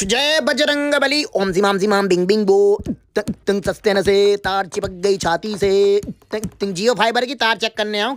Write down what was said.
जय बजरंग बली। ओम जिमाम जिमाम बिंग बिंग बो। तुम सस्ते न से तार चिपक गई छाती से। जियो फाइबर की तार चेक करने आऊँ